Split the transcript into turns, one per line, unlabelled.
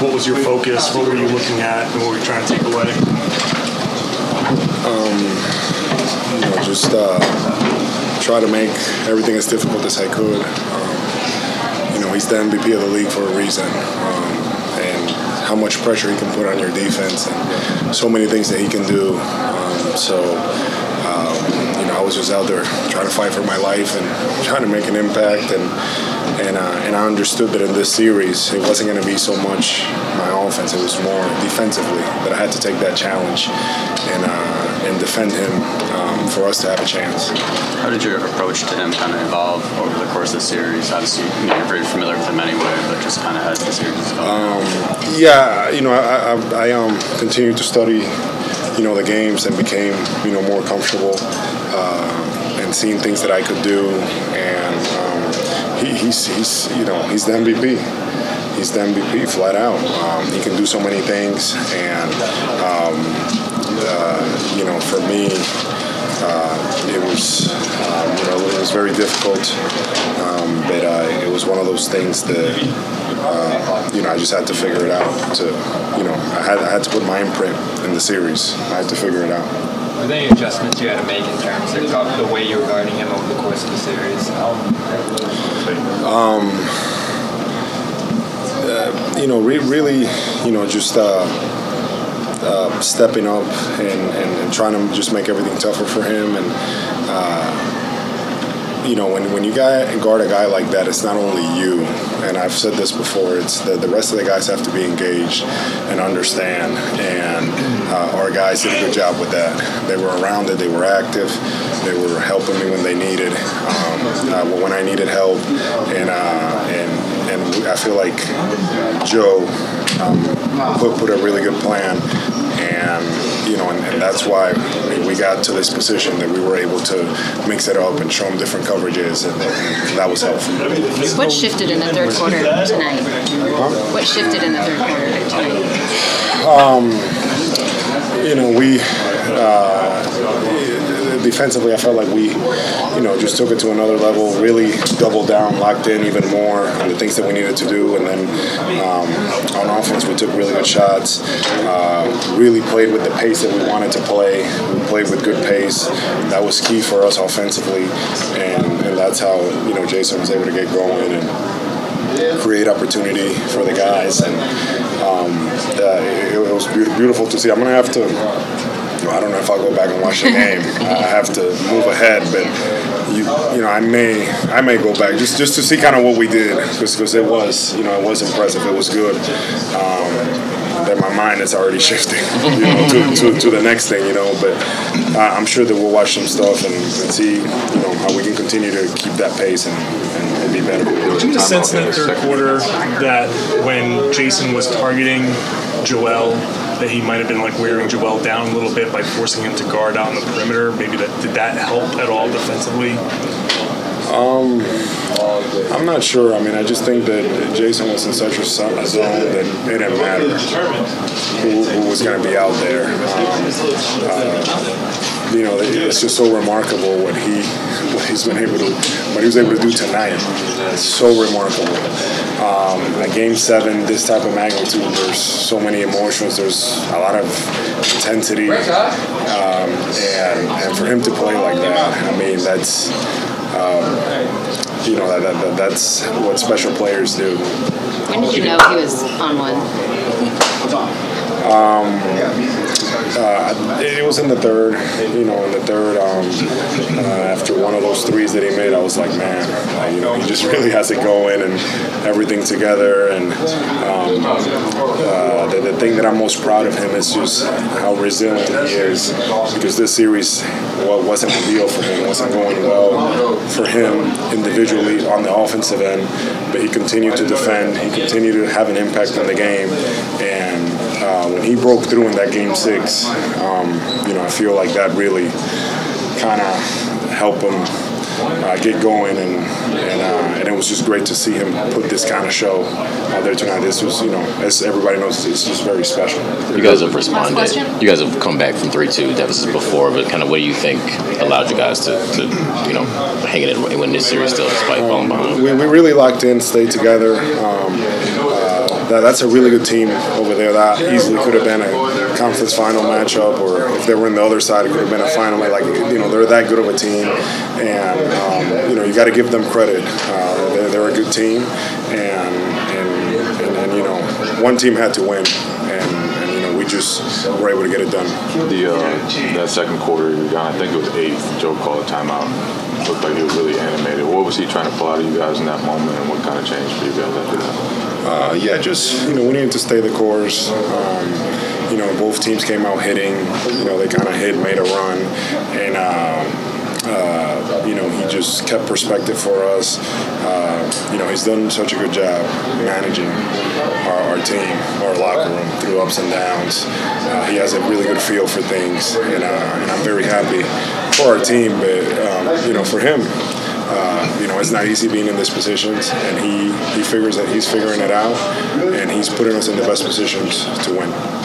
what was your focus? What were you looking at, and what were you trying to take away?
you know, just uh, try to make everything as difficult as I could. Um, you know, he's the MVP of the league for a reason, um, and how much pressure he can put on your defense, and so many things that he can do. Um, so, was just out there trying to fight for my life and trying to make an impact, and and uh, and I understood that in this series it wasn't going to be so much my offense; it was more defensively that I had to take that challenge and uh, and defend him um, for us to have a chance.
How did your approach to him kind of evolve over the course of the series? Obviously, you know, you're very familiar with him anyway, but just kind of as the series is going.
Yeah, you know, I, I, I um, continued to study, you know, the games and became, you know, more comfortable uh, and seeing things that I could do. And um, he, he's, he's, you know, he's the MVP. He's the MVP flat out. Um, he can do so many things, and um, uh, you know, for me, uh, it was, um, you know, it was very difficult. Um, but uh, it was one of those things that, uh, you know, I just had to figure it out. To, you know, I had, I had to put my imprint in the series. I had to figure it out.
Were there any adjustments you had to make in terms of the way you were guarding him over the course of the series?
Um, you know, re- really, you know, just uh, uh, stepping up and, and, and trying to just make everything tougher for him. And, uh, you know, when, when you guard a guy like that, it's not only you. And I've said this before, it's the, the rest of the guys have to be engaged and understand. And uh, our guys did a good job with that. They were around it, they were active, they were helping me when they needed, um, uh, when I needed help. And, uh, and and I feel like Joe um, put, put a really good plan, and you know, and, and that's why we got to this position that we were able to mix it up and show them different coverages, and, and that was helpful.
What shifted in the third quarter tonight? What shifted in the third quarter tonight?
you know, we uh, defensively, I felt like we, you know, just took it to another level, really doubled down, locked in even more on the things that we needed to do. And then um, on offense, we took really good shots, uh, really played with the pace that we wanted to play. We played with good pace. That was key for us offensively. And, and that's how, you know, Jayson was able to get going and create opportunity for the guys. And um, uh, it, it was beautiful to see. I'm to have to have to I don't know if I'll go back and watch the game. I have to move ahead, but you, you know, I may, I may go back just just to see kind of what we did, because it was, you know, it was impressive. It was good. Um, that my mind is already shifting, you know, to, to, to, the next thing, you know. But uh, I'm sure that we'll watch some stuff and, and, see, you know, how we can continue to keep that pace and, and, and be better.
Did you get a sense in the third quarter that when Jayson was targeting Joel, that he might have been like wearing Joel down a little bit by forcing him to guard out on the perimeter? Maybe that did that help at all defensively?
Um, I'm not sure. I mean, I just think that Jayson was in such a zone that it didn't matter who, who was going to be out there. Um, uh, you know, it's just so remarkable what he what he's been able to what he was able to do tonight. It's so remarkable. Um, at Game Seven, this type of magnitude, there's so many emotions. There's a lot of intensity, um, and and for him to play like that, I mean, that's um, you know that, that, that's what special players do.
When did you know he was on one?
Uh, it was in the third, you know, in the third. Um, uh, after one of those threes that he made, I was like, man, you know, he just really has it going and everything together. And um, uh, the, the, thing that I'm most proud of him is just how resilient he is, because this series well, wasn't ideal for him, wasn't going well for him individually on the offensive end, but he continued to defend, he continued to have an impact on the game, and uh, when he broke through in that game six, um, you know, I feel like that really kind of helped him uh, get going, and and, uh, and it was just great to see him put this kind of show out there tonight. This was, you know, as everybody knows, it's just very special.
You guys have responded. You guys have come back from three-two deficits before, but kind of what do you think allowed you guys to, to you know, hang it and win this series still despite falling behind?
We, we really locked in, stayed together. Um, that that's a really good team over there. That easily could have been a conference final matchup, or if they were in the other side, it could have been a final. Like you know, they're that good of a team, and um, you know you got to give them credit. Uh, they're, they're a good team, and and, and and you know one team had to win, and, you we just were able to get it done.
The uh, that second quarter, I think it was eighth. Joe called a timeout. Looked like he was really animated. What was he trying to pull out of you guys in that moment, and what kind of changed for you guys after that?
Uh, yeah, just you know, we needed to stay the course. Um, you know, both teams came out hitting. You know, they kind of hit, made a run, and. Um, uh, you know, he just kept perspective for us. Uh, you know, he's done such a good job managing our, our team, our locker room through ups and downs. Uh, he has a really good feel for things, and, uh, and I'm very happy for our team, but um, you know, for him. Uh, you know, it's not easy being in these positions, and he, he figures that he's figuring it out, and he's putting us in the best positions to win.